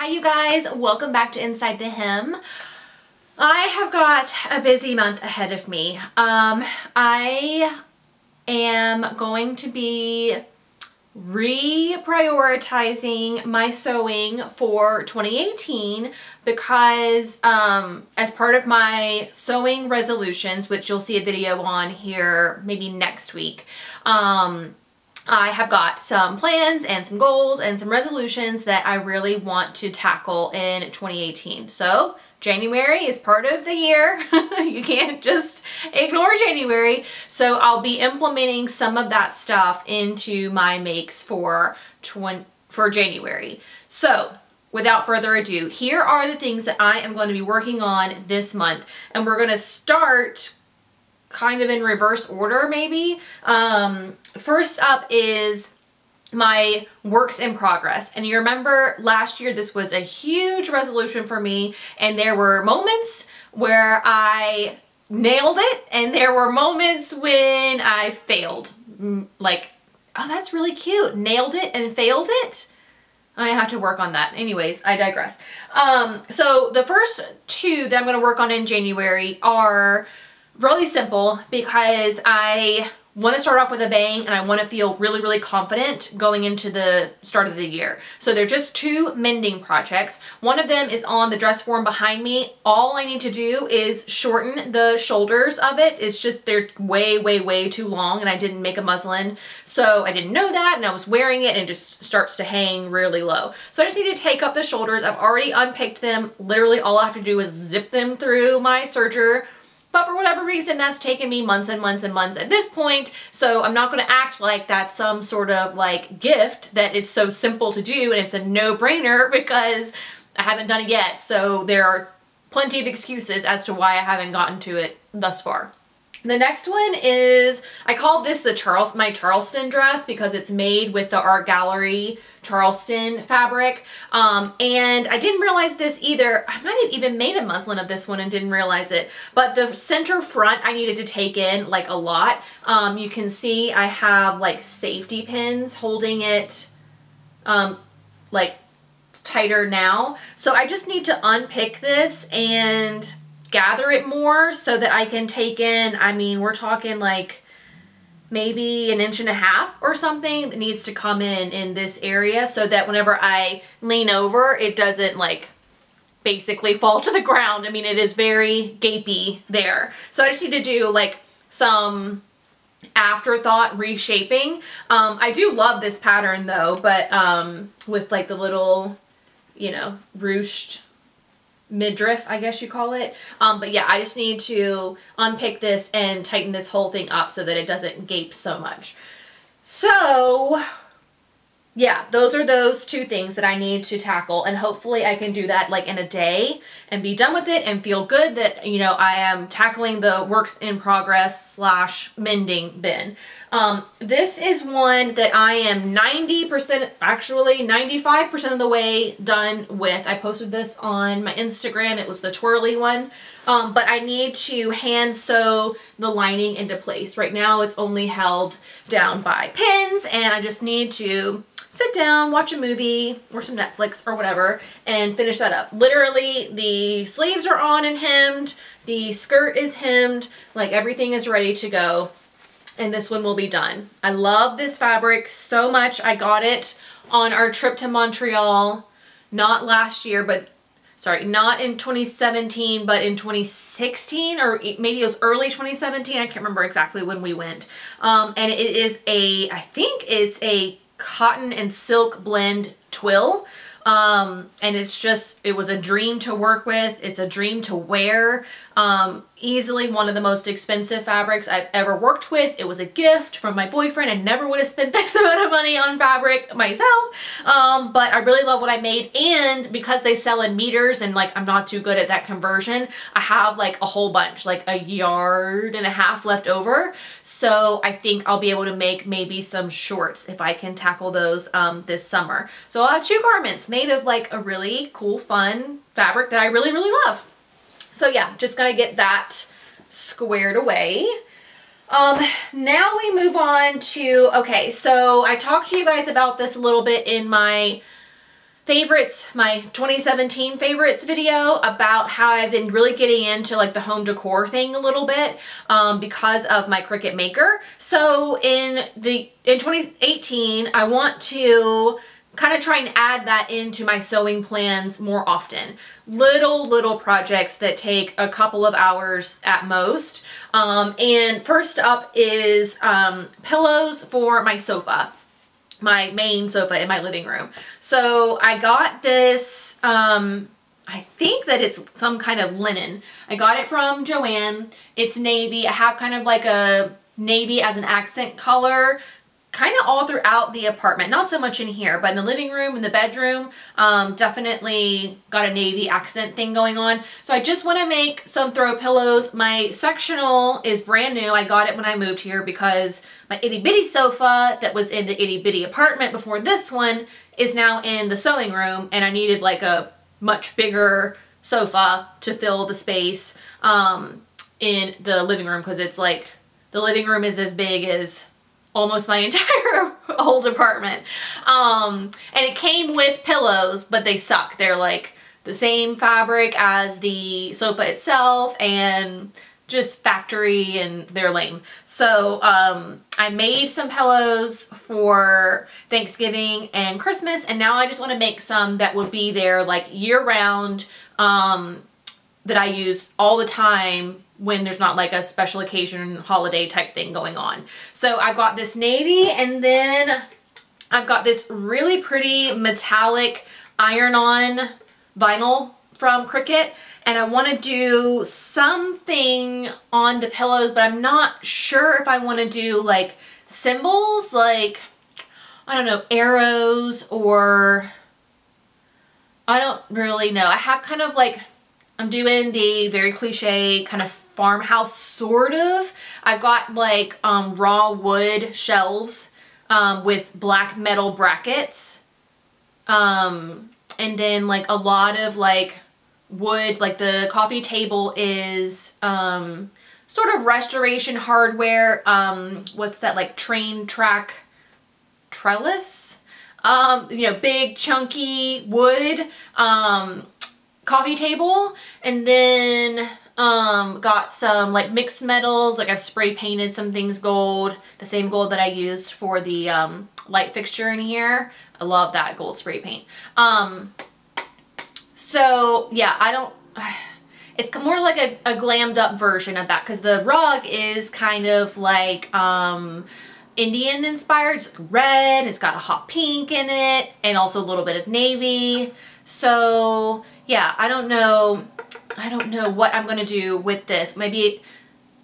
Hi you guys, welcome back to Inside the Hem. I have got a busy month ahead of me. Um, I am going to be reprioritizing my sewing for 2018 because um, as part of my sewing resolutions, which you'll see a video on here maybe next week, um, I have got some plans and some goals and some resolutions that I really want to tackle in 2018. So January is part of the year. you can't just ignore January. So I'll be implementing some of that stuff into my makes for, for January. So without further ado, here are the things that I am going to be working on this month. And we're going to start kind of in reverse order maybe. Um, first up is my works in progress. And you remember last year this was a huge resolution for me and there were moments where I nailed it and there were moments when I failed. Mm, like, oh that's really cute. Nailed it and failed it. I have to work on that. Anyways, I digress. Um, so the first two that I'm going to work on in January are really simple because I want to start off with a bang and I want to feel really, really confident going into the start of the year. So they're just two mending projects. One of them is on the dress form behind me. All I need to do is shorten the shoulders of it. It's just they're way, way, way too long and I didn't make a muslin. So I didn't know that and I was wearing it and it just starts to hang really low. So I just need to take up the shoulders. I've already unpicked them. Literally all I have to do is zip them through my serger but for whatever reason, that's taken me months and months and months at this point. So I'm not going to act like that's some sort of like gift that it's so simple to do and it's a no-brainer because I haven't done it yet. So there are plenty of excuses as to why I haven't gotten to it thus far. The next one is, I call this the Charles, my Charleston dress because it's made with the Art Gallery Charleston fabric. Um, and I didn't realize this either. I might have even made a muslin of this one and didn't realize it. But the center front I needed to take in like a lot. Um, you can see I have like safety pins holding it um, like tighter now. So I just need to unpick this and gather it more so that I can take in, I mean, we're talking like maybe an inch and a half or something that needs to come in in this area so that whenever I lean over, it doesn't like basically fall to the ground. I mean, it is very gapey there. So I just need to do like some afterthought reshaping. Um, I do love this pattern though, but um, with like the little, you know, ruched midriff, I guess you call it. Um, but yeah, I just need to unpick this and tighten this whole thing up so that it doesn't gape so much. So yeah, those are those two things that I need to tackle and hopefully I can do that like in a day and be done with it and feel good that, you know, I am tackling the works in progress slash mending bin. Um, this is one that I am 90%, actually 95% of the way done with. I posted this on my Instagram. It was the twirly one. Um, but I need to hand sew the lining into place. Right now it's only held down by pins and I just need to sit down, watch a movie or some Netflix or whatever and finish that up. Literally the sleeves are on and hemmed, the skirt is hemmed, like everything is ready to go and this one will be done. I love this fabric so much. I got it on our trip to Montreal, not last year, but sorry, not in 2017, but in 2016 or maybe it was early 2017. I can't remember exactly when we went. Um, and it is a, I think it's a cotton and silk blend twill. Um, and it's just, it was a dream to work with. It's a dream to wear. Um, easily one of the most expensive fabrics I've ever worked with. It was a gift from my boyfriend. I never would have spent this amount of money on fabric myself. Um, but I really love what I made. And because they sell in meters and like I'm not too good at that conversion, I have like a whole bunch, like a yard and a half left over. So I think I'll be able to make maybe some shorts if I can tackle those um, this summer. So I'll have two garments made of like a really cool, fun fabric that I really, really love. So yeah, just gonna get that squared away. Um, now we move on to, okay, so I talked to you guys about this a little bit in my favorites, my 2017 favorites video about how I've been really getting into like the home decor thing a little bit um, because of my Cricut Maker. So in the in 2018, I want to kind of try and add that into my sewing plans more often. Little, little projects that take a couple of hours at most. Um, and first up is um, pillows for my sofa my main sofa in my living room. So I got this, um, I think that it's some kind of linen. I got it from Jo-Ann. It's navy. I have kind of like a navy as an accent color kind of all throughout the apartment. Not so much in here, but in the living room, in the bedroom, um, definitely got a navy accent thing going on. So I just want to make some throw pillows. My sectional is brand new. I got it when I moved here because my itty bitty sofa that was in the itty bitty apartment before this one is now in the sewing room and I needed like a much bigger sofa to fill the space um, in the living room because it's like the living room is as big as almost my entire whole apartment. Um, and it came with pillows, but they suck. They're like the same fabric as the sofa itself and just factory and they're lame. So um, I made some pillows for Thanksgiving and Christmas and now I just want to make some that would be there like year round um, that I use all the time when there's not like a special occasion holiday type thing going on. So I've got this navy and then I've got this really pretty metallic iron-on vinyl from Cricut and I want to do something on the pillows but I'm not sure if I want to do like symbols like I don't know arrows or I don't really know. I have kind of like I'm doing the very cliche kind of farmhouse sort of. I've got like um, raw wood shelves um, with black metal brackets. Um, and then like a lot of like wood, like the coffee table is um, sort of restoration hardware. Um, what's that like train track trellis? Um, you know, big chunky wood um, coffee table. And then um, got some like mixed metals, like I've spray painted some things gold, the same gold that I used for the um, light fixture in here. I love that gold spray paint. Um, so yeah, I don't, it's more like a, a glammed up version of that because the rug is kind of like um, Indian inspired. It's red, it's got a hot pink in it, and also a little bit of navy. So yeah, I don't know I don't know what I'm going to do with this. Maybe,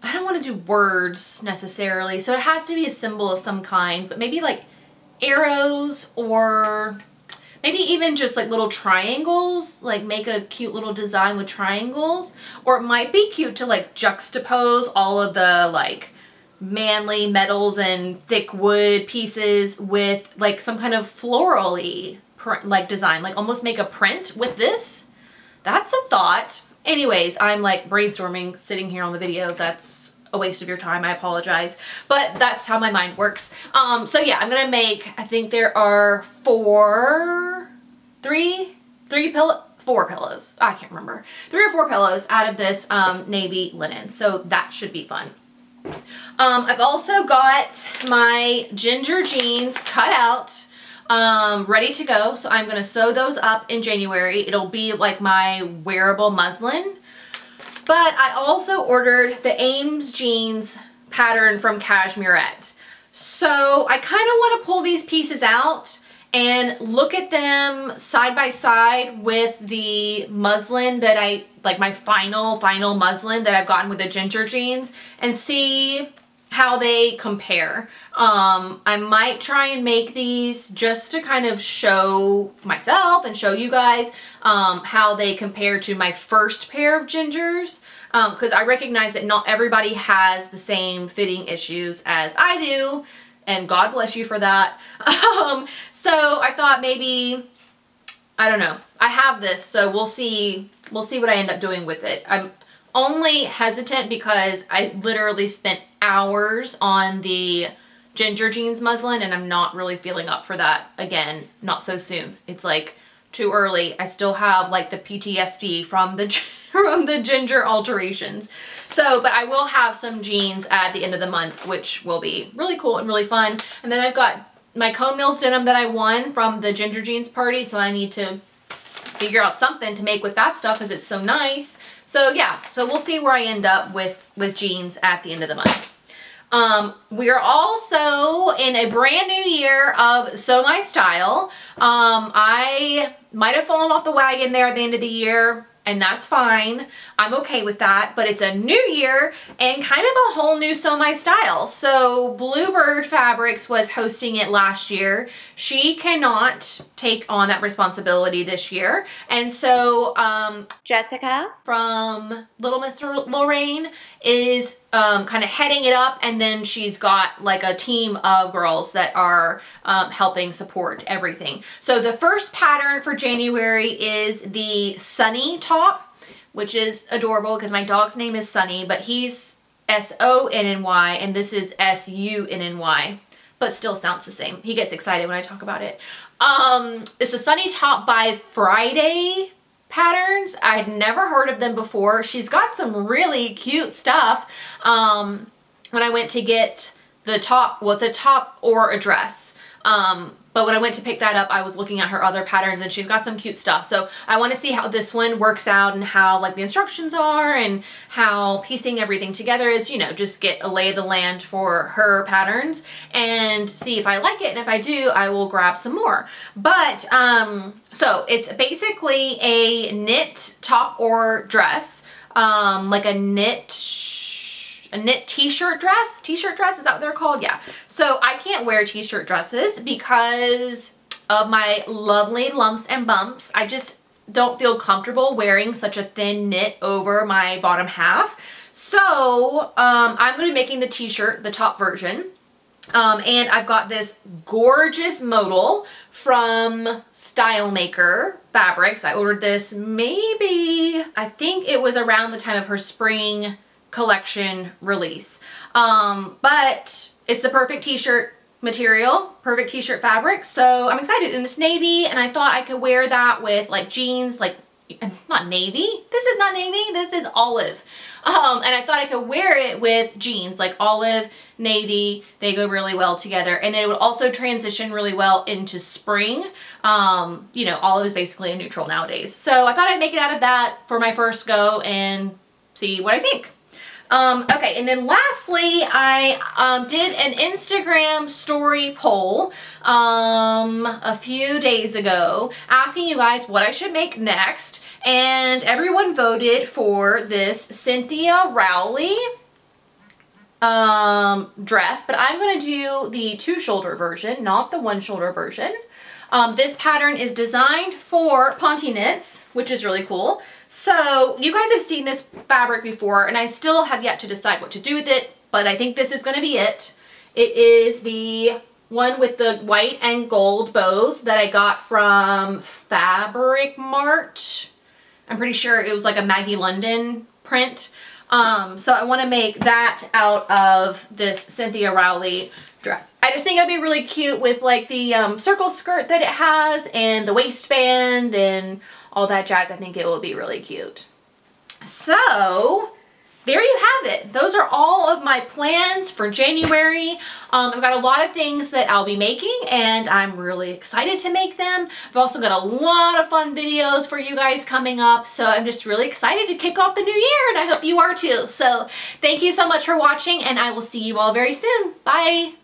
I don't want to do words necessarily, so it has to be a symbol of some kind, but maybe like arrows or maybe even just like little triangles, like make a cute little design with triangles. Or it might be cute to like juxtapose all of the like manly metals and thick wood pieces with like some kind of florally like design, like almost make a print with this. That's a thought. Anyways, I'm like brainstorming sitting here on the video. That's a waste of your time. I apologize. But that's how my mind works. Um, so yeah, I'm going to make, I think there are four, three, three pillow, four pillows. I can't remember. Three or four pillows out of this um, navy linen. So that should be fun. Um, I've also got my ginger jeans cut out um, ready to go. So I'm going to sew those up in January. It'll be like my wearable muslin. But I also ordered the Ames jeans pattern from Cashmerette. So I kind of want to pull these pieces out and look at them side by side with the muslin that I, like my final, final muslin that I've gotten with the ginger jeans and see how they compare. Um, I might try and make these just to kind of show myself and show you guys um, how they compare to my first pair of gingers because um, I recognize that not everybody has the same fitting issues as I do and God bless you for that. Um, so I thought maybe, I don't know, I have this so we'll see, we'll see what I end up doing with it. I'm only hesitant because I literally spent hours on the ginger jeans muslin and I'm not really feeling up for that again, not so soon. It's like too early. I still have like the PTSD from the from the ginger alterations. So, but I will have some jeans at the end of the month, which will be really cool and really fun. And then I've got my Cone Mills denim that I won from the ginger jeans party. So I need to figure out something to make with that stuff because it's so nice. So yeah, so we'll see where I end up with, with jeans at the end of the month. Um, we are also in a brand new year of Sew My Style. Um, I might have fallen off the wagon there at the end of the year and that's fine. I'm okay with that, but it's a new year and kind of a whole new Sew My Style. So Bluebird Fabrics was hosting it last year. She cannot take on that responsibility this year. And so um, Jessica from Little Mr. Lorraine is um, kind of heading it up and then she's got like a team of girls that are um, helping support everything. So the first pattern for January is the Sunny top, which is adorable because my dog's name is Sunny, but he's S-O-N-N-Y and this is S-U-N-N-Y, but still sounds the same. He gets excited when I talk about it. Um, it's a Sunny top by Friday patterns. I'd never heard of them before. She's got some really cute stuff. Um, when I went to get the top, well, it's a top or a dress. Um, but when I went to pick that up, I was looking at her other patterns and she's got some cute stuff. So I want to see how this one works out and how like the instructions are and how piecing everything together is, you know, just get a lay of the land for her patterns and see if I like it. And if I do, I will grab some more. But, um, so it's basically a knit top or dress, um, like a knit a knit t-shirt dress. T-shirt dress, is that what they're called? Yeah. So I can't wear t-shirt dresses because of my lovely lumps and bumps. I just don't feel comfortable wearing such a thin knit over my bottom half. So um, I'm going to be making the t-shirt, the top version. Um, and I've got this gorgeous modal from Style Maker Fabrics. I ordered this maybe, I think it was around the time of her spring collection release. Um, but it's the perfect t-shirt material, perfect t-shirt fabric. So I'm excited. And it's navy and I thought I could wear that with like jeans, like not navy. This is not navy. This is olive. Um, and I thought I could wear it with jeans, like olive, navy. They go really well together. And it would also transition really well into spring. Um, you know, olive is basically a neutral nowadays. So I thought I'd make it out of that for my first go and see what I think. Um, okay, and then lastly, I um, did an Instagram story poll um, a few days ago asking you guys what I should make next, and everyone voted for this Cynthia Rowley um, dress, but I'm going to do the two shoulder version, not the one shoulder version. Um, this pattern is designed for Ponte Knits, which is really cool. So you guys have seen this fabric before and I still have yet to decide what to do with it, but I think this is going to be it. It is the one with the white and gold bows that I got from Fabric Mart. I'm pretty sure it was like a Maggie London print. Um, so I want to make that out of this Cynthia Rowley dress. I just think it'd be really cute with like the um, circle skirt that it has and the waistband and all that jazz. I think it will be really cute. So there you have it. Those are all of my plans for January. Um, I've got a lot of things that I'll be making and I'm really excited to make them. I've also got a lot of fun videos for you guys coming up. So I'm just really excited to kick off the new year and I hope you are too. So thank you so much for watching and I will see you all very soon. Bye.